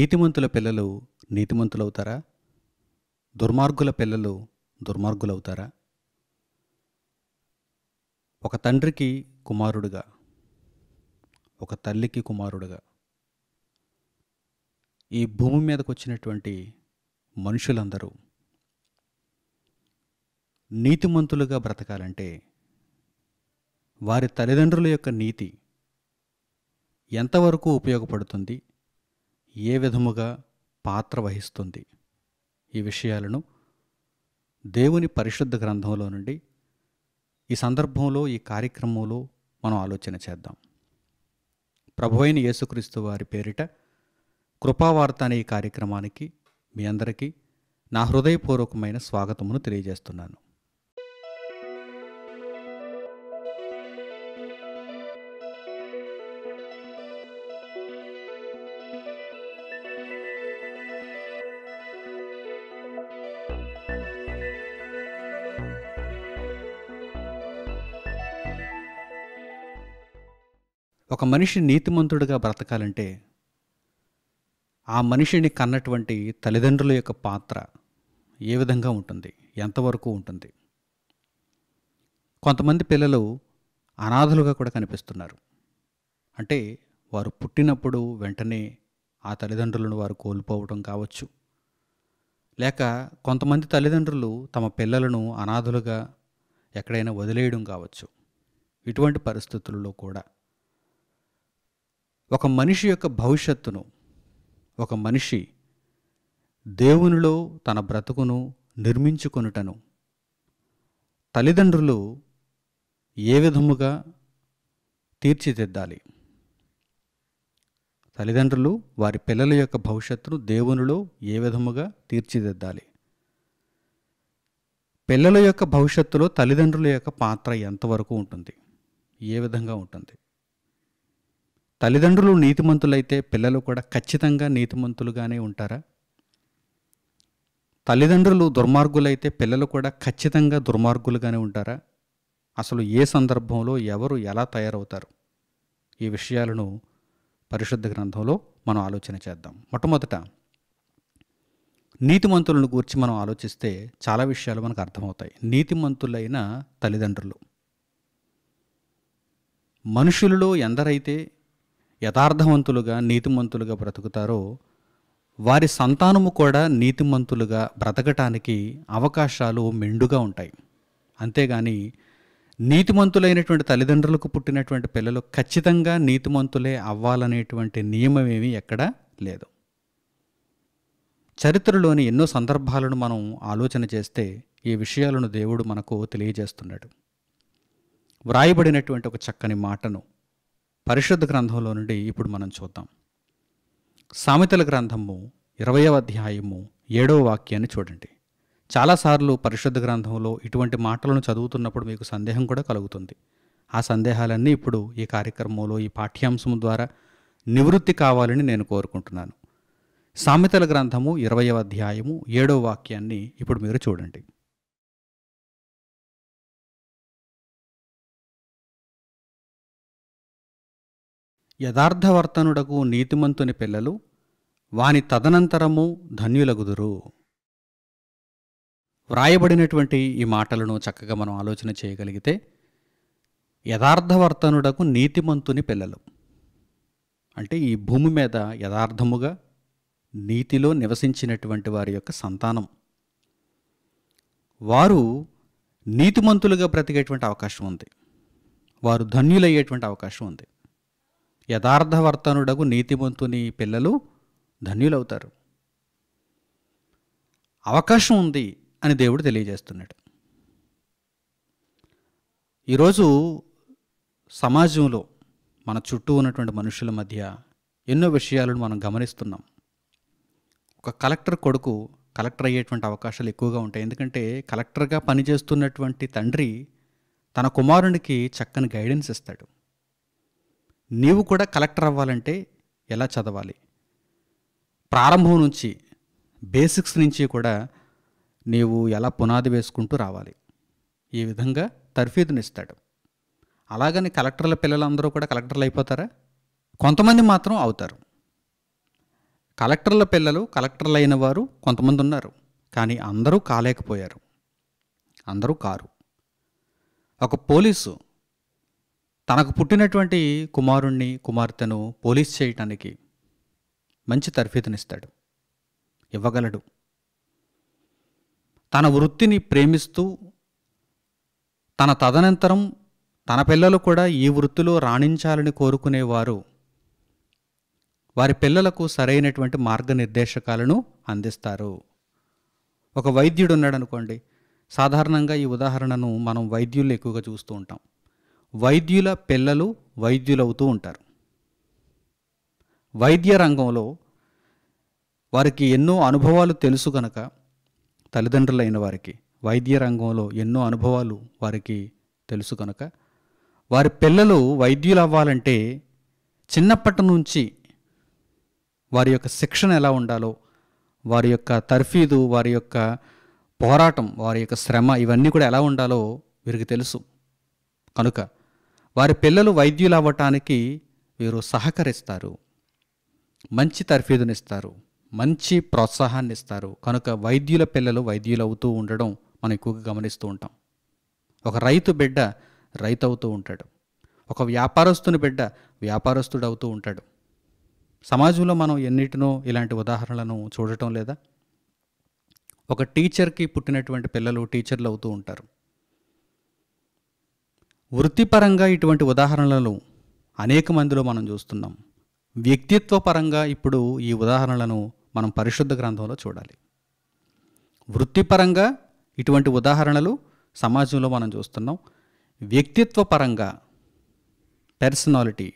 నీతిమంతుల పిల్లలు నీతిమంతులవుతారా? దుర్మార్గుల పిల్లలు దుర్మార్గులవుతారా? ఒక తండ్రికి కుమారుడుగా ఒక తల్లికి కుమారుడుగా ఈ భూమి మీదకు వచ్చినటువంటి మనుషులందరూ నీతిమంతులుగా బ్రతకాలంటే వారి తల్లిదండ్రుల యొక్క నీతి ఎంతవరకు ఉపయోగపడుతుంది? ఏ విధముగా పాత్ర వహిస్తుంది? ఈ విషయాలను దేవుని పరిశుద్ధ గ్రంథంలో నుండి ఈ సందర్భంలో ఈ కార్యక్రమంలో మనం ఆలోచన చేద్దాం. ప్రభు అయిన యేసుక్రీస్తు వారి పేరిట కృపావార్త అనే ఈ కార్యక్రమానికి మీ అందరికీ నా హృదయపూర్వకమైన స్వాగతమును తెలియజేస్తున్నాను. ఒక మనిషి నీతిమంతుడిగా బ్రతకాలంటే ఆ మనిషిని కన్నటువంటి తల్లిదండ్రుల యొక్క పాత్ర ఏ విధంగా ఉంటుంది? ఎంతవరకు ఉంటుంది? కొంతమంది పిల్లలు అనాథలుగా కూడా కనిపిస్తున్నారు. అంటే వారు పుట్టినప్పుడు వెంటనే ఆ తల్లిదండ్రులను వారు కోల్పోవడం కావచ్చు. లేక కొంతమంది తల్లిదండ్రులు తమ పిల్లలను అనాథలుగా ఎక్కడైనా వదిలేయడం కావచ్చు. ఇటువంటి పరిస్థితుల్లో కూడా ఒక మనిషి యొక్క భవిష్యత్తును ఒక మనిషి దేవునిలో తన బ్రతుకును నిర్మించుకొనుటను తల్లిదండ్రులు ఏ విధముగా తీర్చిదిద్దాలి? తల్లిదండ్రులు వారి పిల్లల యొక్క భవిష్యత్తును దేవునిలో ఏ విధముగా తీర్చిదిద్దాలి? పిల్లల యొక్క భవిష్యత్తులో తల్లిదండ్రుల యొక్క పాత్ర ఎంతవరకు ఉంటుంది? ఏ విధంగా ఉంటుంది? తల్లిదండ్రులు నీతిమంతులైతే పిల్లలు కూడా ఖచ్చితంగా నీతిమంతులుగానే ఉంటారా? తల్లిదండ్రులు దుర్మార్గులైతే పిల్లలు కూడా ఖచ్చితంగా దుర్మార్గులుగానే ఉంటారా? అసలు ఏ సందర్భంలో ఎవరు ఎలా తయారవుతారు? ఈ విషయాలను పరిశుద్ధ గ్రంథంలో మనం ఆలోచన చేద్దాం. మొట్టమొదట నీతిమంతులను గురించి మనం ఆలోచిస్తే చాలా విషయాలు మనకు అర్థమవుతాయి. నీతిమంతులైన తల్లిదండ్రులు. మనుషులలో ఎందరైతే యథార్థవంతులుగా నీతిమంతులుగా బ్రతుకుతారో వారి సంతానము కూడా నీతిమంతులుగా బ్రతకటానికి అవకాశాలు మెండుగా ఉంటాయి. అంతేగాని నీతిమంతులైనటువంటి తల్లిదండ్రులకు పుట్టినటువంటి పిల్లలు ఖచ్చితంగా నీతిమంతులే అవ్వాలనేటువంటి నియమం ఏమీ ఎక్కడా లేదు. చరిత్రలోని ఎన్నో సందర్భాలను మనం ఆలోచన చేస్తే ఈ విషయాలను దేవుడు మనకు తెలియజేస్తున్నాడు. వ్రాయబడినటువంటి ఒక చక్కని మాటను పరిశుద్ధ గ్రంథంలో నుండి ఇప్పుడు మనం చూద్దాం. సామెతల గ్రంథము ఇరవయవ అధ్యాయము ఏడవ వాక్యాన్ని చూడండి. చాలాసార్లు పరిశుద్ధ గ్రంథంలో ఇటువంటి మాటలను చదువుతున్నప్పుడు మీకు సందేహం కూడా కలుగుతుంది. ఆ సందేహాలన్నీ ఇప్పుడు ఈ కార్యక్రమంలో ఈ పాఠ్యాంశం ద్వారా నివృత్తి కావాలని నేను కోరుకుంటున్నాను. సామెతల గ్రంథము ఇరవయవ అధ్యాయము ఏడవ వాక్యాన్ని ఇప్పుడు మీరు చూడండి. యథార్థవర్తనుడకు నీతిమంతుని పిల్లలు వాని తదనంతరము ధన్యులగుదురు. వ్రాయబడినటువంటి ఈ మాటలను చక్కగా మనం ఆలోచన చేయగలిగితే యథార్థవర్తనుడకు నీతిమంతుని పిల్లలు. అంటే ఈ భూమి మీద యథార్థముగా నీతిలో నివసించినటువంటి వారి యొక్క సంతానం. వారు నీతిమంతులుగా బ్రతికేటువంటి అవకాశం ఉంది. వారు ధన్యులయ్యేటువంటి అవకాశం ఉంది. యథార్థవర్తనుడకు నీతిమంతుని పిల్లలు ధన్యులవుతారు. అవకాశం ఉంది అని దేవుడు తెలియజేస్తున్నాడు. ఈరోజు సమాజంలో మన చుట్టూ ఉన్నటువంటి మనుషుల మధ్య ఎన్నో విషయాలను మనం గమనిస్తున్నాం. ఒక కలెక్టర్ కొడుకు కలెక్టర్ అయ్యేటువంటి అవకాశాలు ఎక్కువగా ఉంటాయి. ఎందుకంటే కలెక్టర్గా పనిచేస్తున్నటువంటి తండ్రి తన కుమారునికి చక్కని గైడెన్స్ ఇస్తాడు. నీవు కూడా కలెక్టర్ అవ్వాలంటే ఎలా చదవాలి? ప్రారంభం నుంచి బేసిక్స్ నుంచి కూడా నీవు ఎలా పునాది వేసుకుంటూ రావాలి? ఈ విధంగా తర్ఫీదునిస్తాడు అలాగని కలెక్టర్ల పిల్లలందరూ కూడా కలెక్టర్లు అయిపోతారా? కొంతమంది మాత్రం అవుతారు. కలెక్టర్ల పిల్లలు కలెక్టర్లు అయిన వారు కొంతమంది ఉన్నారు కానీ అందరూ కాలేకపోయారు. అందరూ కారు. ఒక పోలీసు తనకు పుట్టినటువంటి కుమారుణ్ణి కుమార్తెను పోలీస్ చేయటానికి మంచి తర్ఫీదునిస్తాడు. ఇవ్వగలడు. తన వృత్తిని ప్రేమిస్తూ తన తదనంతరం తన పిల్లలు కూడా ఈ వృత్తిలో రాణించాలని కోరుకునేవారు. వారి పిల్లలకు సరైనటువంటి మార్గనిర్దేశకాలను అందిస్తారు. ఒక వైద్యుడు ఉన్నాడు అనుకోండి సాధారణంగా ఈ ఉదాహరణను మనం వైద్యులు ఎక్కువగా చూస్తూ ఉంటాం. వైద్యుల పిల్లలు వైద్యులవుతూ ఉంటారు. వైద్య రంగంలో వారికి ఎన్నో అనుభవాలు తెలుసు కనుక తల్లిదండ్రులైన వారికి వైద్య రంగంలో ఎన్నో అనుభవాలు వారికి తెలుసు కనుక వారి పిల్లలు వైద్యులు అవ్వాలంటే చిన్నప్పటి నుంచి వారి యొక్క శిక్షణ ఎలా ఉండాలో వారి యొక్క తర్ఫీదు వారి యొక్క పోరాటం వారి యొక్క శ్రమ ఇవన్నీ కూడా ఎలా ఉండాలో వీరికి తెలుసు. కనుక వారి పిల్లలు వైద్యులు అవ్వటానికి వీరు సహకరిస్తారు. మంచి తర్ఫీదునిస్తారు. మంచి ప్రోత్సాహాన్ని ఇస్తారు కనుక వైద్యుల పిల్లలు వైద్యులు అవుతూ ఉండడం మనం ఎక్కువగా గమనిస్తూ ఉంటాం. ఒక రైతు బిడ్డ రైతు అవుతూ ఉంటాడు. ఒక వ్యాపారస్తుని బిడ్డ వ్యాపారస్తుడు అవుతూ ఉంటాడు. సమాజంలో మనం ఎన్నిటినో ఇలాంటి ఉదాహరణలను చూడటం లేదా? ఒక టీచర్కి పుట్టినటువంటి పిల్లలు టీచర్లు అవుతూ ఉంటారు. వృత్తిపరంగా ఇటువంటి ఉదాహరణలను అనేక మందిలో మనం చూస్తున్నాం. వ్యక్తిత్వ పరంగా ఇప్పుడు ఈ ఉదాహరణలను మనం పరిశుద్ధ గ్రంథంలో చూడాలి. వృత్తిపరంగా ఇటువంటి ఉదాహరణలు సమాజంలో మనం చూస్తున్నాం. వ్యక్తిత్వ పరంగా పర్సనాలిటీ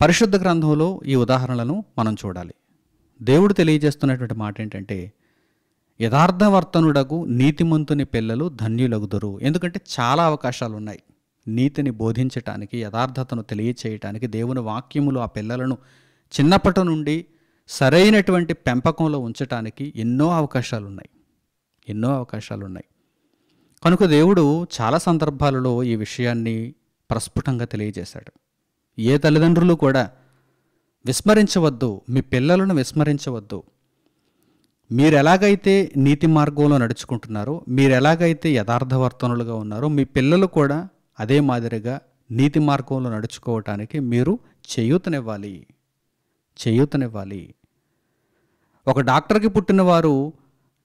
పరిశుద్ధ గ్రంథంలో ఈ ఉదాహరణలను మనం చూడాలి. దేవుడు తెలియజేస్తున్నటువంటి మాట ఏంటంటే యథార్థవర్తనుడకు నీతిమంతుని పిల్లలు ధన్యులగుదురు. ఎందుకంటే చాలా అవకాశాలు ఉన్నాయి నీతిని బోధించటానికి యథార్థతను తెలియచేయటానికి దేవుని వాక్యములు ఆ పిల్లలను చిన్నప్పటి నుండి సరైనటువంటి పెంపకంలో ఉంచటానికి ఎన్నో అవకాశాలు ఉన్నాయి ఎన్నో అవకాశాలు ఉన్నాయి కనుక దేవుడు చాలా సందర్భాలలో ఈ విషయాన్ని ప్రస్ఫుటంగా తెలియజేశాడు. ఏ తల్లిదండ్రులు కూడా విస్మరించవద్దు మీ పిల్లలను విస్మరించవద్దు. మీరు ఎలాగైతే నీతి మార్గంలో నడుచుకుంటున్నారో మీరు ఎలాగైతే యథార్థవర్తనులుగా ఉన్నారో మీ పిల్లలు కూడా అదే మాదిరిగా నీతి మార్గంలో నడుచుకోవటానికి మీరు చేయూతనివ్వాలి. చేయూతనివ్వాలి. ఒక డాక్టర్కి పుట్టిన వారు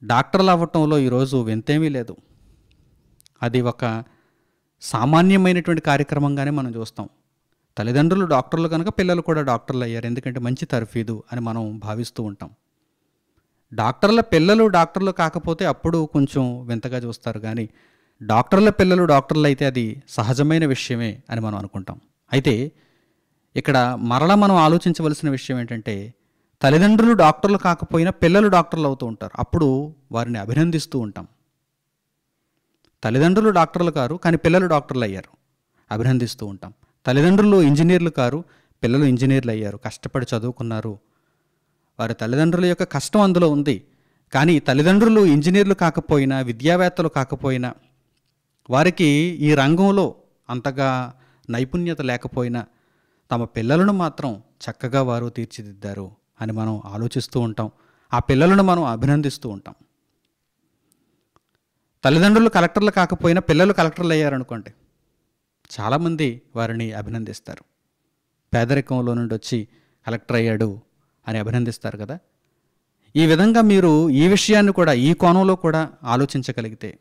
డాక్టర్లు అవ్వటంలో ఈరోజు వింతేమీ లేదు. అది ఒక సామాన్యమైనటువంటి కార్యక్రమంగానే మనం చూస్తాం. తల్లిదండ్రులు డాక్టర్లు కనుక పిల్లలు కూడా డాక్టర్లు అయ్యారు ఎందుకంటే మంచి తర్ఫీదు అని మనం భావిస్తూ ఉంటాం. డాక్టర్ల పిల్లలు డాక్టర్లు కాకపోతే అప్పుడు కొంచెం వింతగా చూస్తారు. కానీ డాక్టర్ల పిల్లలు డాక్టర్లు అయితే అది సహజమైన విషయమే అని మనం అనుకుంటాం. అయితే ఇక్కడ మరలా మనం ఆలోచించవలసిన విషయం ఏంటంటే తల్లిదండ్రులు డాక్టర్లు కాకపోయినా పిల్లలు డాక్టర్లు అవుతూ ఉంటారు. అప్పుడు వారిని అభినందిస్తూ ఉంటాం. తల్లిదండ్రులు డాక్టర్లు కారు కానీ పిల్లలు డాక్టర్లు అయ్యారు. అభినందిస్తూ ఉంటాం. తల్లిదండ్రులు ఇంజనీర్లు కారు పిల్లలు ఇంజనీర్లు అయ్యారు. కష్టపడి చదువుకున్నారు. వారి తల్లిదండ్రుల యొక్క కష్టం అందులో ఉంది. కానీ తల్లిదండ్రులు ఇంజనీర్లు కాకపోయినా విద్యావేత్తలు కాకపోయినా వారికి ఈ రంగంలో అంతగా నైపుణ్యత లేకపోయినా తమ పిల్లలను మాత్రం చక్కగా వారు తీర్చిదిద్దారు అని మనం ఆలోచిస్తూ ఉంటాం. ఆ పిల్లలను మనం అభినందిస్తూ ఉంటాం. తల్లిదండ్రులు కలెక్టర్లు కాకపోయినా పిల్లలు కలెక్టర్లు అయ్యారనుకోండి చాలామంది వారిని అభినందిస్తారు. పేదరికంలో నుండి వచ్చి కలెక్టర్ అయ్యాడు అని అభినందిస్తారు కదా. ఈ విధంగా మీరు ఈ విషయాన్ని కూడా ఈ కోణంలో కూడా ఆలోచించగలిగితే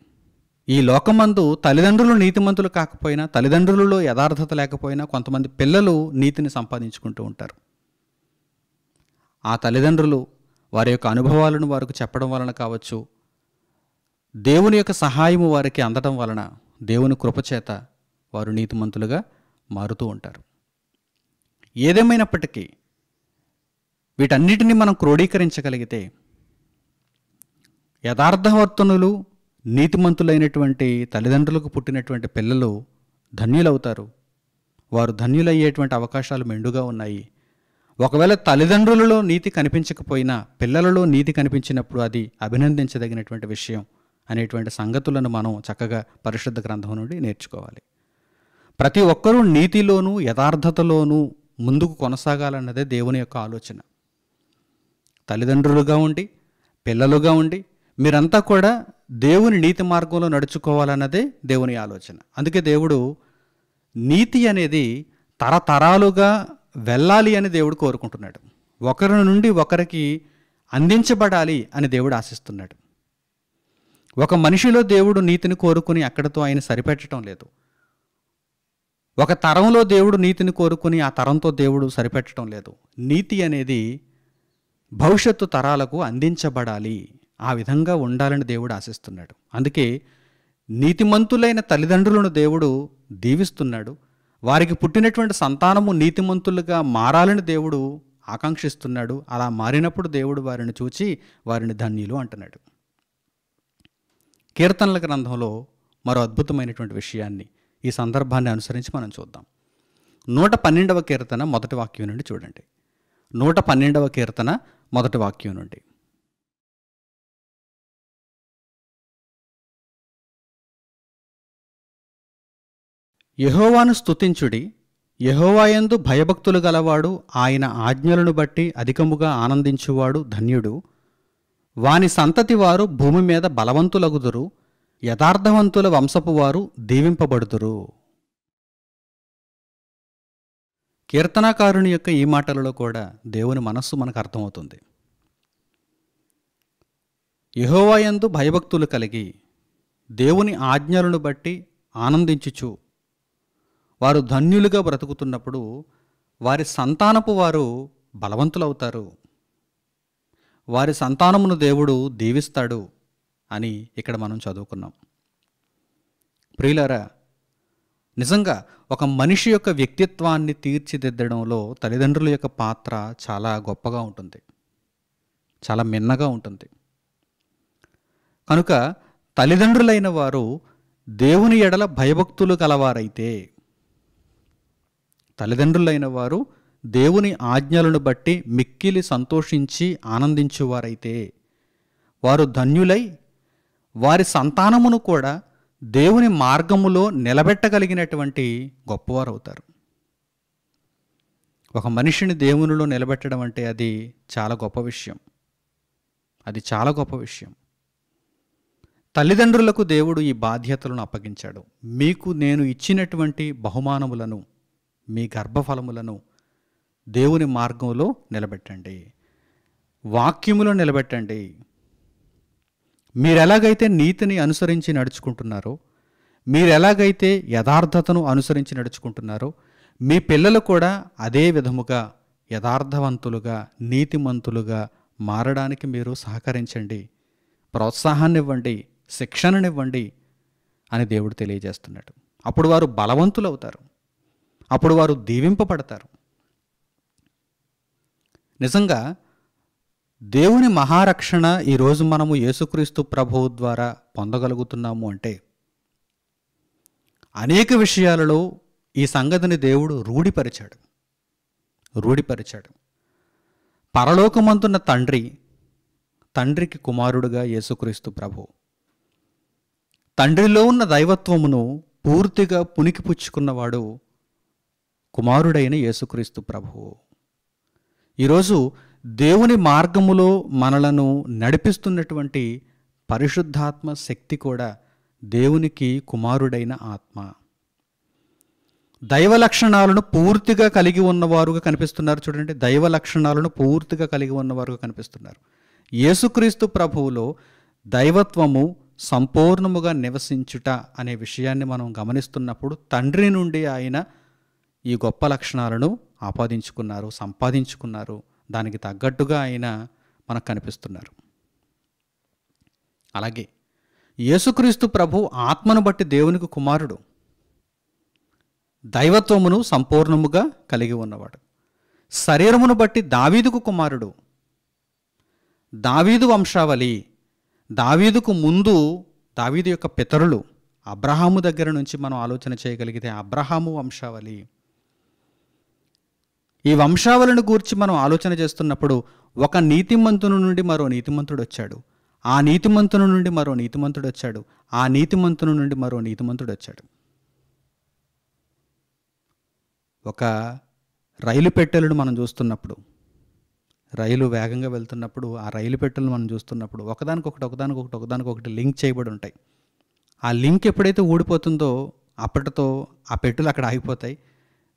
ఈ లోకమందు తల్లిదండ్రులు నీతిమంతులు కాకపోయినా తల్లిదండ్రులలో యథార్థత లేకపోయినా కొంతమంది పిల్లలు నీతిని సంపాదించుకుంటూ ఉంటారు. ఆ తల్లిదండ్రులు వారి యొక్క అనుభవాలను వారికి చెప్పడం వలన కావచ్చు దేవుని యొక్క సహాయము వారికి అందడం వలన దేవుని కృపచేత వారు నీతిమంతులుగా మారుతూ ఉంటారు. ఏదేమైనప్పటికీ వీటన్నిటిని మనం క్రోడీకరించగలిగితే యథార్థవర్తనులు నీతిమంతులైనటువంటి తల్లిదండ్రులకు పుట్టినటువంటి పిల్లలు ధన్యులవుతారు. వారు ధన్యులయ్యేటువంటి అవకాశాలు మెండుగా ఉన్నాయి. ఒకవేళ తల్లిదండ్రులలో నీతి కనిపించకపోయినా పిల్లలలో నీతి కనిపించినప్పుడు అది అభినందించదగినటువంటి విషయం అనేటువంటి సంగతులను మనం చక్కగా పరిశుద్ధ గ్రంథం నుండి నేర్చుకోవాలి. ప్రతి ఒక్కరూ నీతిలోనూ యథార్థతలోనూ ముందుకు కొనసాగాలన్నదే దేవుని యొక్క ఆలోచన. తల్లిదండ్రులుగా ఉండి పిల్లలుగా ఉండి మీరంతా కూడా దేవుని నీతి మార్గంలో నడుచుకోవాలన్నదే దేవుని ఆలోచన. అందుకే దేవుడు నీతి అనేది తరతరాలుగా వెళ్ళాలి అని దేవుడు కోరుకుంటున్నాడు. ఒకరి నుండి ఒకరికి అందించబడాలి అని దేవుడు ఆశిస్తున్నాడు. ఒక మనిషిలో దేవుడు నీతిని కోరుకుని అక్కడితో ఆయన సరిపెట్టడం లేదు. ఒక తరంలో దేవుడు నీతిని కోరుకుని ఆ తరంతో దేవుడు సరిపెట్టడం లేదు. నీతి అనేది భవిష్యత్తు తరాలకు అందించబడాలి. ఆ విధంగా ఉండాలని దేవుడు ఆశిస్తున్నాడు. అందుకే నీతిమంతులైన తల్లిదండ్రులను దేవుడు దీవిస్తున్నాడు. వారికి పుట్టినటువంటి సంతానము నీతిమంతులుగా మారాలని దేవుడు ఆకాంక్షిస్తున్నాడు. అలా మారినప్పుడు దేవుడు వారిని చూచి వారిని ధన్యులు అంటున్నాడు. కీర్తనల గ్రంథంలో మరో అద్భుతమైనటువంటి విషయాన్ని ఈ సందర్భాన్ని అనుసరించి మనం చూద్దాం. నూట పన్నెండవ కీర్తన మొదటి వాక్యం నుండి చూడండి. నూట పన్నెండవ కీర్తన మొదటి వాక్యం నుండి. యహోవాను స్తుతించుడి యహోవాయందు భయభక్తులు గలవాడు ఆయన ఆజ్ఞలను బట్టి అధికముగా ఆనందించువాడు ధన్యుడు. వాని సంతతి వారు భూమి మీద బలవంతులగుదురు యథార్థవంతుల వంశపు వారు దీవింపబడుదురు. కీర్తనాకారుని యొక్క ఈ మాటలలో కూడా దేవుని మనస్సు మనకు అర్థమవుతుంది. యహోవాయందు భయభక్తులు కలిగి దేవుని ఆజ్ఞలను బట్టి ఆనందించుచు వారు ధన్యులుగా బ్రతుకుతున్నప్పుడు వారి సంతానపు వారు బలవంతులవుతారు. వారి సంతానమును దేవుడు దీవిస్తాడు అని ఇక్కడ మనం చదువుకున్నాం. ప్రియులారా నిజంగా ఒక మనిషి యొక్క వ్యక్తిత్వాన్ని తీర్చిదిద్దడంలో తల్లిదండ్రుల యొక్క పాత్ర చాలా గొప్పగా ఉంటుంది. చాలా మిన్నగా ఉంటుంది. కనుక తల్లిదండ్రులైన వారు దేవుని ఎడల భయభక్తులు కలవారైతే తల్లిదండ్రులైన వారు దేవుని ఆజ్ఞలను బట్టి మిక్కిలి సంతోషించి ఆనందించువారైతే వారు ధన్యులై వారి సంతానమును కూడా దేవుని మార్గములో నిలబెట్టగలిగినటువంటి గొప్పవారు అవుతారు ఒక మనిషిని దేవునిలో నిలబెట్టడం అంటే అది చాలా గొప్ప విషయం. అది చాలా గొప్ప విషయం. తల్లిదండ్రులకు దేవుడు ఈ బాధ్యతలను అప్పగించాడు. మీకు నేను ఇచ్చినటువంటి బహుమానములను మీ గర్భఫలములను దేవుని మార్గంలో నిలబెట్టండి. వాక్యములో నిలబెట్టండి. మీరెలాగైతే నీతిని అనుసరించి నడుచుకుంటున్నారో మీరెలాగైతే యథార్థతను అనుసరించి నడుచుకుంటున్నారో మీ పిల్లలు కూడా అదే విధముగా యథార్థవంతులుగా నీతిమంతులుగా మారడానికి మీరు సహకరించండి. ప్రోత్సాహాన్నివ్వండి శిక్షణనివ్వండి అని దేవుడు తెలియజేస్తున్నాడు. అప్పుడు వారు బలవంతులు అవుతారు అప్పుడు వారు దీవింపబడతారు. నిజంగా దేవుని మహారక్షణ ఈరోజు మనము యేసుక్రీస్తు ప్రభువు ద్వారా పొందగలుగుతున్నాము అంటే అనేక విషయాలలో ఈ సంగతిని దేవుడు రూఢిపరిచాడు. రూఢిపరిచాడు. పరలోకమంతున్న తండ్రి తండ్రికి కుమారుడుగా యేసుక్రీస్తు ప్రభు. తండ్రిలో ఉన్న దైవత్వమును పూర్తిగా పుణికిపుచ్చుకున్నవాడు కుమారుడైన యేసుక్రీస్తు ప్రభువు ఈరోజు దేవుని మార్గములో మనలను నడిపిస్తున్నటువంటి పరిశుద్ధాత్మ శక్తి కూడా దేవునికి కుమారుడైన ఆత్మ. దైవ లక్షణాలను పూర్తిగా కలిగి ఉన్నవారుగా కనిపిస్తున్నారు. చూడండి దైవ లక్షణాలను పూర్తిగా కలిగి ఉన్నవారుగా కనిపిస్తున్నారు. యేసుక్రీస్తు ప్రభువులో దైవత్వము సంపూర్ణముగా నివసించుట అనే విషయాన్ని మనం గమనిస్తున్నప్పుడు తండ్రి నుండి ఆయన ఈ గొప్ప లక్షణాలను ఆపాదించుకున్నారు సంపాదించుకున్నారు. దానికి తగ్గట్టుగా ఆయన మనకు కనిపిస్తున్నారు. అలాగే యేసుక్రీస్తు ప్రభు ఆత్మను బట్టి దేవునికి కుమారుడు. దైవత్వమును సంపూర్ణముగా కలిగి ఉన్నవాడు. శరీరమును బట్టి దావీదుకు కుమారుడు. దావీదు వంశావళి దావీదుకు ముందు దావీదు యొక్క పితరులు అబ్రహాము దగ్గర నుంచి మనం ఆలోచన చేయగలిగితే అబ్రహాము వంశావళి ఈ వంశావళిని గూర్చి మనం ఆలోచన చేస్తున్నప్పుడు ఒక నీతిమంతుని నుండి మరో నీతిమంతుడు వచ్చాడు. ఆ నీతిమంతుని నుండి మరో నీతిమంతుడు వచ్చాడు. ఆ నీతిమంతుని నుండి మరో నీతిమంతుడు వచ్చాడు. ఒక రైలు పెట్టెలను మనం చూస్తున్నప్పుడు రైలు వేగంగా వెళ్తున్నప్పుడు ఆ రైలు పెట్టెలను మనం చూస్తున్నప్పుడు ఒకదానికొకటి ఒకదానికొకటి ఒకదానికొకటి లింక్ చేయబడి ఉంటాయి. ఆ లింక్ ఎప్పుడైతే ఊడిపోతుందో అప్పటితో ఆ పెట్టులు అక్కడ ఆగిపోతాయి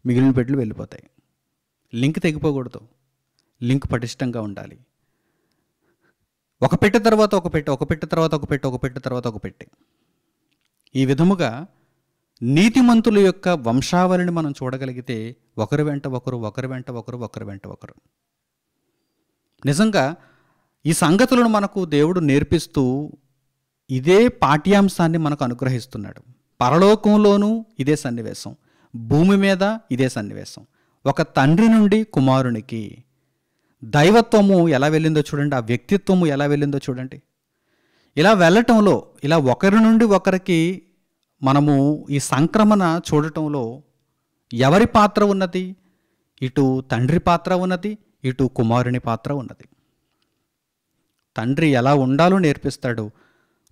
మిగిలిన పెట్టులు వెళ్ళిపోతాయి. లింక్ తెగిపోకూడదు. లింక్ పటిష్టంగా ఉండాలి. ఒక పెట్టె తర్వాత ఒక పెట్టె ఒక పెట్టె తర్వాత ఒక పెట్టె ఒక పెట్టె తర్వాత ఒక పెట్టె. ఈ విధముగా నీతిమంతుల యొక్క వంశావళిని మనం చూడగలిగితే ఒకరి వెంట ఒకరు ఒకరి వెంట ఒకరు ఒకరి వెంట ఒకరు. నిజంగా ఈ సంగతులను మనకు దేవుడు నేర్పిస్తూ ఇదే పాఠ్యాంశాన్ని మనకు అనుగ్రహిస్తున్నాడు. పరలోకంలోనూ ఇదే సన్నివేశం. భూమి మీద ఇదే సన్నివేశం. ఒక తండ్రి నుండి కుమారునికి దైవత్వము ఎలా వెళ్ళిందో చూడండి ఆ వ్యక్తిత్వము ఎలా వెళ్ళిందో చూడండి. ఇలా వెళ్ళటంలో ఇలా ఒకరి నుండి ఒకరికి మనము ఈ సంక్రమణ చూడటంలో ఎవరి పాత్ర ఉన్నది? ఇటు తండ్రి పాత్ర ఉన్నది ఇటు కుమారుని పాత్ర ఉన్నది. తండ్రి ఎలా ఉండాలో నేర్పిస్తాడు.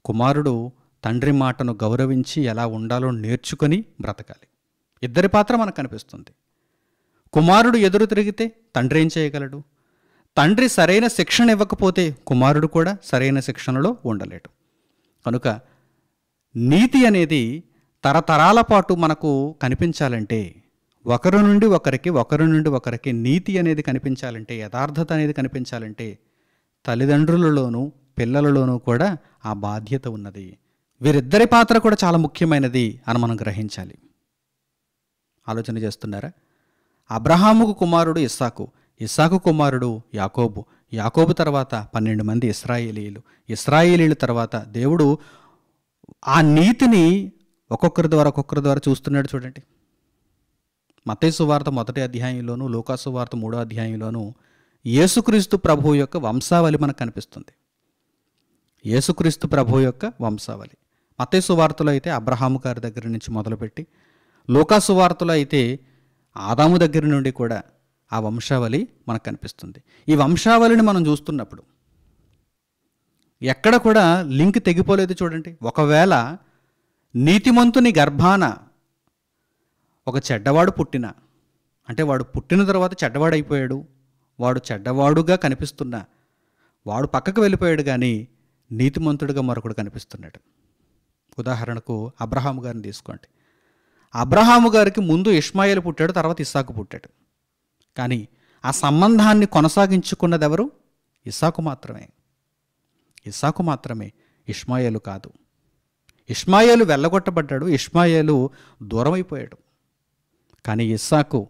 కుమారుడు తండ్రి మాటను గౌరవించి ఎలా ఉండాలో నేర్చుకొని బ్రతకాలి. ఇద్దరి పాత్ర మనకు కనిపిస్తుంది. కుమారుడు ఎదురు తిరిగితే తండ్రి ఏం చేయగలడు? తండ్రి సరైన శిక్షణ ఇవ్వకపోతే కుమారుడు కూడా సరైన శిక్షణలో ఉండలేడు. కనుక నీతి అనేది తరతరాల పాటు మనకు కనిపించాలంటే ఒకరి నుండి ఒకరికి ఒకరి నుండి ఒకరికి నీతి అనేది కనిపించాలంటే యథార్థత అనేది కనిపించాలంటే తల్లిదండ్రులలోనూ పిల్లలలోనూ కూడా ఆ బాధ్యత ఉన్నది. వీరిద్దరి పాత్ర కూడా చాలా ముఖ్యమైనది అని మనం గ్రహించాలి. ఆలోచన చేస్తున్నారా? అబ్రహాముకు కుమారుడు ఇస్సాకు ఇస్సాకు కుమారుడు యాకోబు యాకోబు తర్వాత పన్నెండు మంది ఇస్రాయేలీలు. ఇస్రాయేలీల తర్వాత దేవుడు ఆ నీతిని ఒక్కొక్కరి ద్వారా ఒక్కొక్కరి ద్వారా చూస్తున్నాడు చూడండి. మతేసు వార్త మొదటి అధ్యాయంలోను లోకాసు వార్త మూడో అధ్యాయంలోను యేసుక్రీస్తు ప్రభు యొక్క వంశావళి మనకు కనిపిస్తుంది. యేసుక్రీస్తు ప్రభు యొక్క వంశావళి. మతేసు వార్తలో అయితే అబ్రహాము గారి దగ్గర నుంచి మొదలుపెట్టి లోకాసు వార్తలో అయితే ఆదాము దగ్గర నుండి కూడా ఆ వంశావళి మనకు కనిపిస్తుంది. ఈ వంశావళిని మనం చూస్తున్నప్పుడు ఎక్కడ కూడా లింక్ తెగిపోలేదు చూడండి. ఒకవేళ నీతిమంతుని గర్భాన ఒక చెడ్డవాడు పుట్టిన అంటే వాడు పుట్టిన తర్వాత చెడ్డవాడు అయిపోయాడు వాడు చెడ్డవాడుగా కనిపిస్తున్నా వాడు పక్కకు వెళ్ళిపోయాడు కానీ నీతిమంతుడిగా మరొకడు కనిపిస్తున్నాడు. ఉదాహరణకు అబ్రహాము గారిని తీసుకోండి. అబ్రహాము గారికి ముందు ఇష్మాయిల్ పుట్టాడు తర్వాత ఇస్సాకు పుట్టాడు. కానీ ఆ సంబంధాన్ని కొనసాగించుకున్నది ఎవరు ఇస్సాకు మాత్రమే. ఇస్సాకు మాత్రమే ఇష్మాయేలు కాదు. ఇష్మాయేలు వెళ్ళగొట్టబడ్డాడు ఇష్మాయేలు దూరమైపోయాడు. కానీ ఇస్సాకు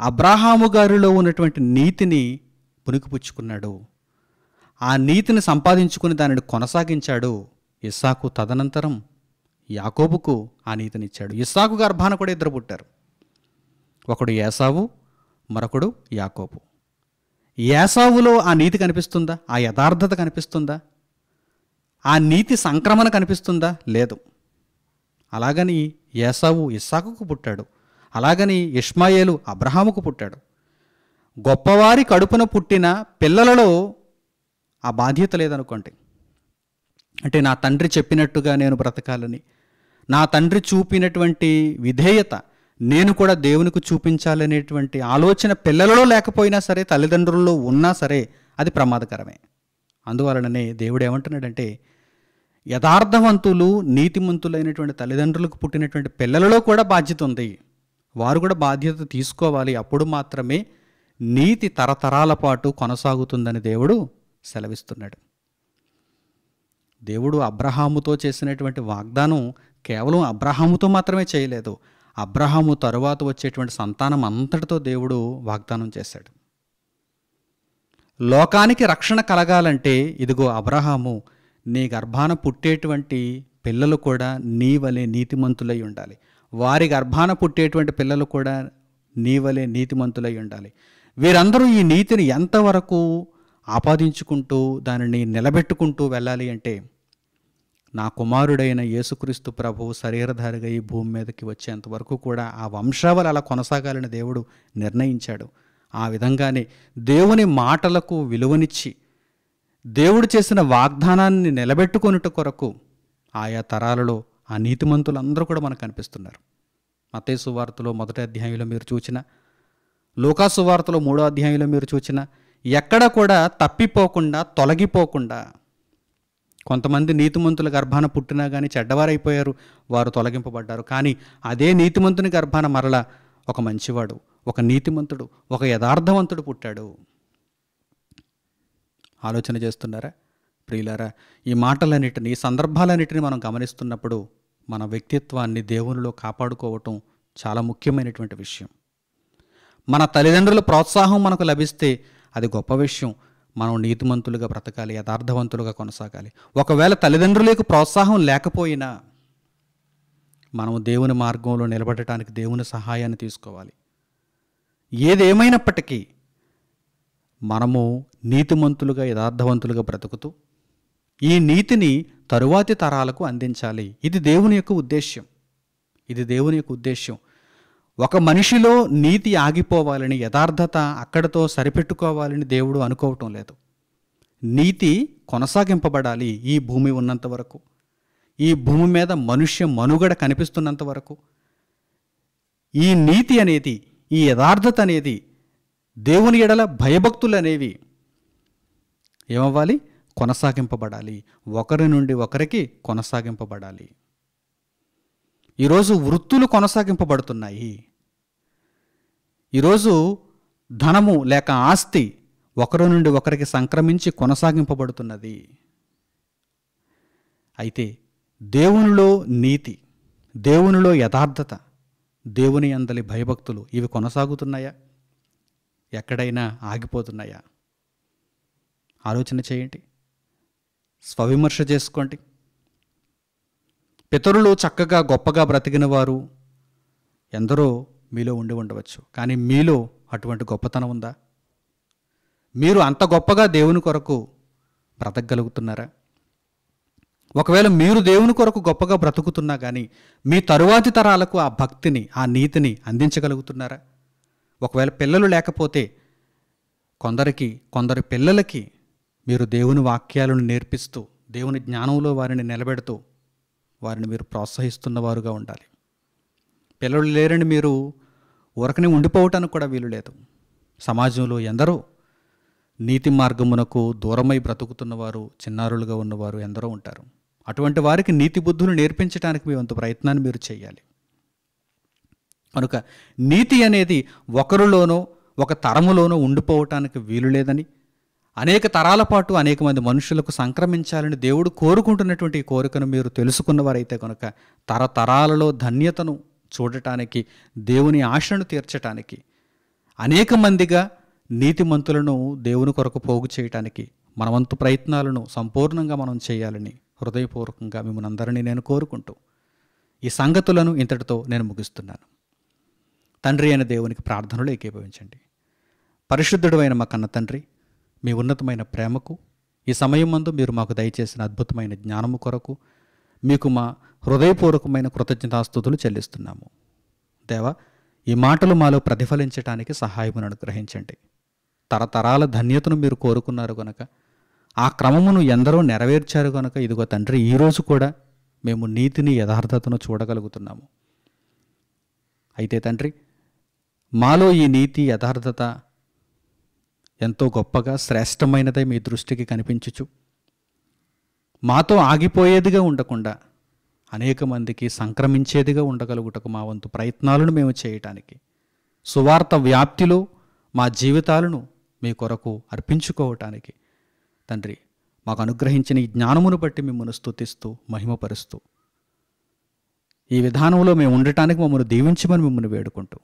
అబ్రాహాము గారిలో ఉన్నటువంటి నీతిని పుణికిపుచ్చుకున్నాడు. ఆ నీతిని సంపాదించుకుని దానిని కొనసాగించాడు ఇస్సాకు తదనంతరం. యాకోబుకు ఆ నీతినిచ్చాడు. ఇస్సాకు గర్భాన కూడా ఇద్దరు పుట్టారు. ఒకడు ఏసావు మరొకడు యాకోబు. ఏసావులో ఆ నీతి కనిపిస్తుందా? ఆ యథార్థత కనిపిస్తుందా? ఆ నీతి సంక్రమణ కనిపిస్తుందా? లేదు. అలాగని ఏసావు ఇస్సాకుకు పుట్టాడు. అలాగని ఇష్మాయేలు అబ్రహాముకు పుట్టాడు. గొప్పవారి కడుపున పుట్టిన పిల్లలలో ఆ బాధ్యత లేదనుకోండి. అంటే నా తండ్రి చెప్పినట్టుగా నేను బ్రతకాలని నా తండ్రి చూపినటువంటి విధేయత నేను కూడా దేవునికి చూపించాలనేటువంటి ఆలోచన పిల్లలలో లేకపోయినా సరే తల్లిదండ్రుల్లో ఉన్నా సరే అది ప్రమాదకరమే. అందువలననే దేవుడు ఏమంటున్నాడంటే యథార్థవంతులు నీతిమంతులైనటువంటి తల్లిదండ్రులకు పుట్టినటువంటి పిల్లలలో కూడా బాధ్యత ఉంది. వారు కూడా బాధ్యత తీసుకోవాలి. అప్పుడు మాత్రమే నీతి తరతరాల పాటు కొనసాగుతుందని దేవుడు సెలవిస్తున్నాడు. దేవుడు అబ్రహాముతో చేసినటువంటి వాగ్దానం కేవలం అబ్రహాముతో మాత్రమే చేయలేదు. అబ్రహాము తరువాత వచ్చేటువంటి సంతానం అంతటితో దేవుడు వాగ్దానం చేశాడు. లోకానికి రక్షణ కలగాలంటే ఇదిగో అబ్రహాము నీ గర్భాన పుట్టేటువంటి పిల్లలు కూడా నీ వలె నీతిమంతులై ఉండాలి. వారి గర్భాన పుట్టేటువంటి పిల్లలు కూడా నీ వలె నీతిమంతులై ఉండాలి. వీరందరూ ఈ నీతిని ఎంతవరకు ఆపాదించుకుంటూ దానిని నిలబెట్టుకుంటూ వెళ్ళాలి అంటే నా కుమారుడైన యేసుక్రీస్తు ప్రభువు శరీరధారిగా ఈ భూమి మీదకి వచ్చేంత వరకు కూడా ఆ వంశావళి అలా కొనసాగాలని దేవుడు నిర్ణయించాడు. ఆ విధంగానే దేవుని మాటలకు విలువనిచ్చి దేవుడు చేసిన వాగ్దానాన్ని నిలబెట్టుకొనుట కొరకు ఆయా తరాలలో ఆ నీతిమంతులందరూ కూడా మనకు కనిపిస్తున్నారు. మతేసు వార్తలో మొదటి అధ్యాయంలో మీరు చూచిన లోకాసు వార్తలో మూడో అధ్యాయంలో మీరు చూచిన ఎక్కడ కూడా తప్పిపోకుండా తొలగిపోకుండా కొంతమంది నీతిమంతుల గర్భాన పుట్టినా కానీ చెడ్డవారైపోయారు వారు తొలగింపబడ్డారు. కానీ అదే నీతిమంతుని గర్భాన మరల ఒక మంచివాడు ఒక నీతిమంతుడు ఒక యథార్థవంతుడు పుట్టాడు. ఆలోచన చేస్తున్నారా? ప్రియులారా ఈ మాటలన్నిటిని ఈ సందర్భాలన్నిటిని మనం గమనిస్తున్నప్పుడు మన వ్యక్తిత్వాన్ని దేవునిలో కాపాడుకోవటం చాలా ముఖ్యమైనటువంటి విషయం. మన తల్లిదండ్రుల ప్రోత్సాహం మనకు లభిస్తే అది గొప్ప విషయం. మనం నీతిమంతులుగా బ్రతకాలి యథార్థవంతులుగా కొనసాగాలి. ఒకవేళ తల్లిదండ్రులకు ప్రోత్సాహం లేకపోయినా మనం దేవుని మార్గంలో నిలబడటానికి దేవుని సహాయాన్ని తీసుకోవాలి. ఏదేమైనప్పటికీ మనము నీతిమంతులుగా యథార్థవంతులుగా బ్రతుకుతూ ఈ నీతిని తరువాతి తరాలకు అందించాలి. ఇది దేవుని యొక్క ఉద్దేశ్యం. ఇది దేవుని యొక్క ఉద్దేశ్యం. ఒక మనిషిలో నీతి ఆగిపోవాలని యథార్థత అక్కడతో సరిపెట్టుకోవాలని దేవుడు అనుకోవటం లేదు. నీతి కొనసాగింపబడాలి ఈ భూమి ఉన్నంత వరకు. ఈ భూమి మీద మనుష్య మనుగడ కనిపిస్తున్నంత వరకు. ఈ నీతి అనేది ఈ యథార్థత అనేది దేవుని ఎడల భయభక్తులు అనేవి ఏమవ్వాలి? కొనసాగింపబడాలి. ఒకరి నుండి ఒకరికి కొనసాగింపబడాలి. ఈరోజు వృత్తులు కొనసాగింపబడుతున్నాయి. ఈరోజు ధనము లేక ఆస్తి ఒకరి నుండి ఒకరికి సంక్రమించి కొనసాగింపబడుతున్నది. అయితే దేవునిలో నీతి దేవునిలో యథార్థత దేవుని అందలి భయభక్తులు ఇవి కొనసాగుతున్నాయా? ఎక్కడైనా ఆగిపోతున్నాయా? ఆలోచన చేయండి. స్వవిమర్శ చేసుకోండి. పితరులు చక్కగా గొప్పగా బ్రతికిన వారు ఎందరో మీలో ఉండి ఉండవచ్చు. కానీ మీలో అటువంటి గొప్పతనం ఉందా? మీరు అంత గొప్పగా దేవుని కొరకు బ్రతకగలుగుతున్నారా? ఒకవేళ మీరు దేవుని కొరకు గొప్పగా బ్రతుకుతున్నా కానీ మీ తరువాతి తరాలకు ఆ భక్తిని ఆ నీతిని అందించగలుగుతున్నారా? ఒకవేళ పిల్లలు లేకపోతే కొందరికి కొందరు పిల్లలకి మీరు దేవుని వాక్యాలను నేర్పిస్తూ దేవుని జ్ఞానంలో వారిని నిలబెడుతూ వారిని మీరు ప్రోత్సహిస్తున్నవారుగా ఉండాలి. పిల్లలు లేరని మీరు ఊరకనే ఉండిపోవటానికి కూడా వీలు లేదు. సమాజంలో ఎందరో నీతి మార్గమునకు దూరమై బ్రతుకుతున్నవారు చిన్నారులుగా ఉన్నవారు ఎందరో ఉంటారు. అటువంటి వారికి నీతి బుద్ధులు నేర్పించడానికి మీ వంతు ప్రయత్నాన్ని మీరు చేయాలి. కనుక నీతి అనేది ఒకరిలోనో ఒక తరములోనో ఉండిపోవటానికి వీలు లేదని అనేక తరాల పాటు అనేక మంది మనుషులకు సంక్రమించాలని దేవుడు కోరుకుంటున్నటువంటి కోరికను మీరు తెలుసుకున్నవారైతే కనుక తరతరాలలో ధన్యతను చూడటానికి దేవుని ఆశను తీర్చటానికి అనేక మందిగా నీతిమంతులను దేవుని కొరకు పోగు చేయటానికి మనవంతు ప్రయత్నాలను సంపూర్ణంగా మనం చేయాలని హృదయపూర్వకంగా మిమ్మల్ని అందరినీ నేను కోరుకుంటూ ఈ సంగతులను ఇంతటితో నేను ముగిస్తున్నాను. తండ్రి అయిన దేవునికి ప్రార్థనలు ఏకీభవించండి. పరిశుద్ధుడు అయిన మా కన్న తండ్రి మీ ఉన్నతమైన ప్రేమకు ఈ సమయం మందు మీరు మాకు దయచేసిన అద్భుతమైన జ్ఞానము కొరకు మీకు మా హృదయపూర్వకమైన కృతజ్ఞతాస్థుతులు చెల్లిస్తున్నాము. దేవా ఈ మాటలు మాలో ప్రతిఫలించటానికి సహాయమును అనుగ్రహించండి. తరతరాల ధన్యతను మీరు కోరుకున్నారు గనక ఆ క్రమమును ఎందరో నెరవేర్చారు గనక ఇదిగో తండ్రి ఈరోజు కూడా మేము నీతిని యథార్థతను చూడగలుగుతున్నాము. అయితే తండ్రి మాలో ఈ నీతి యథార్థత ఎంతో గొప్పగా శ్రేష్టమైనదై మీ దృష్టికి కనిపించుచు మాతో ఆగిపోయేదిగా ఉండకుండా అనేక మందికి సంక్రమించేదిగా ఉండగలుగుటకు మా వంతు ప్రయత్నాలను మేము చేయటానికి సువార్త వ్యాప్తిలో మా జీవితాలను మీ కొరకు అర్పించుకోవటానికి తండ్రి మాకు అనుగ్రహించిన ఈ జ్ఞానమును బట్టి మిమ్మల్ని స్థుతిస్తూ మహిమపరుస్తూ ఈ విధానంలో మేము ఉండటానికి మమ్మల్ని దీవించమని మిమ్మల్ని వేడుకుంటూ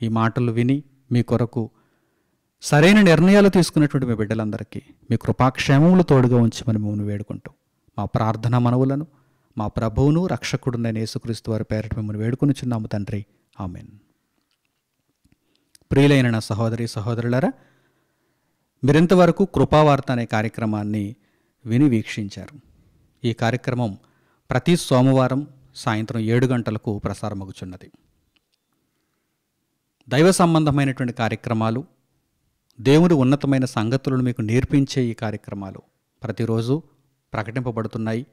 ఈ మాటలు విని మీ కొరకు సరైన నిర్ణయాలు తీసుకున్నటువంటి మీ బిడ్డలందరికీ మీ కృపాక్షేమములు తోడుగా ఉంచమని మిమ్మల్ని వేడుకుంటూ మా ప్రార్థన మనవులను మా ప్రభువును రక్షకుడునైన యేసుక్రీస్తు వారి పేరిట మిమ్మల్ని వేడుకొనిచున్నాము తండ్రి. ఆమెన్. ప్రియులైన నా సహోదరి సహోదరులారా మీరింతవరకు కృపావార్త అనే కార్యక్రమాన్ని విని వీక్షించారు. ఈ కార్యక్రమం ప్రతి సోమవారం సాయంత్రం ఏడు గంటలకు ప్రసారమగుచున్నది. దైవ సంబంధమైనటువంటి కార్యక్రమాలు దేవుని ఉన్నతమైన సంగతులను మీకు నేర్పించే ఈ కార్యక్రమాలు ప్రతిరోజు ప్రకటింపబడుతున్నాయి.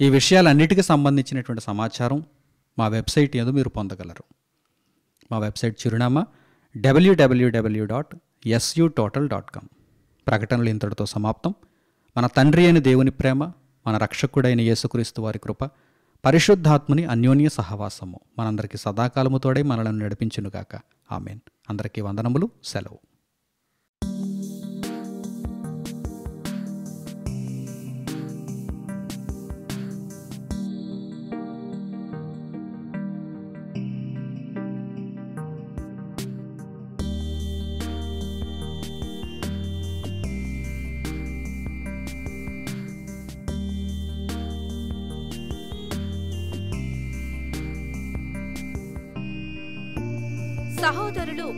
ఈ విషయాలన్నిటికీ సంబంధించినటువంటి సమాచారం మా వెబ్సైట్ ఏదో మీరు పొందగలరు. మా వెబ్సైట్ చిరునామా WWW dot SU total dot com ప్రకటనలు ఇంతటితో సమాప్తం. మన తండ్రి అయిన దేవుని ప్రేమ మన రక్షకుడైన యేసుక్రీస్తు వారి కృప పరిశుద్ధాత్ముని అన్యోన్య సహవాసము మనందరికీ సదాకాలముతోడే మనలను నడిపించునుగాక. ఆమెన్. అందరికీ వందనములు సెలవు.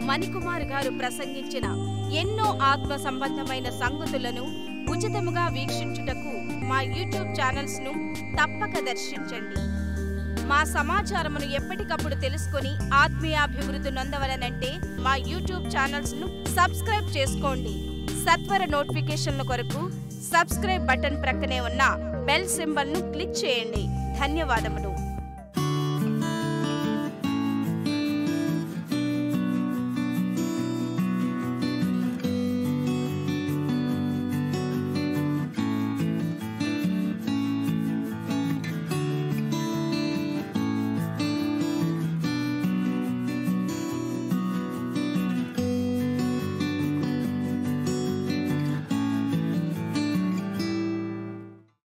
మణికుమార్ గారు ప్రసంగించిన ఎన్నో ఆత్మ సంబంధమైన సంగతులను ఉచితముగా వీక్షించుటకు మా యూట్యూబ్ ఛానల్స్ను తప్పక దర్శించండి. మా సమాచారమును ఎప్పటికప్పుడు తెలుసుకొని ఆత్మీయాభివృద్ధి నొందవలనంటే మా యూట్యూబ్ ఛానల్స్ను సబ్స్క్రైబ్ చేసుకోండి. సత్వర నోటిఫికేషన్ల కొరకు సబ్స్క్రైబ్ బటన్ ప్రక్కనే ఉన్న బెల్ సింబల్ను క్లిక్ చేయండి. ధన్యవాదములు.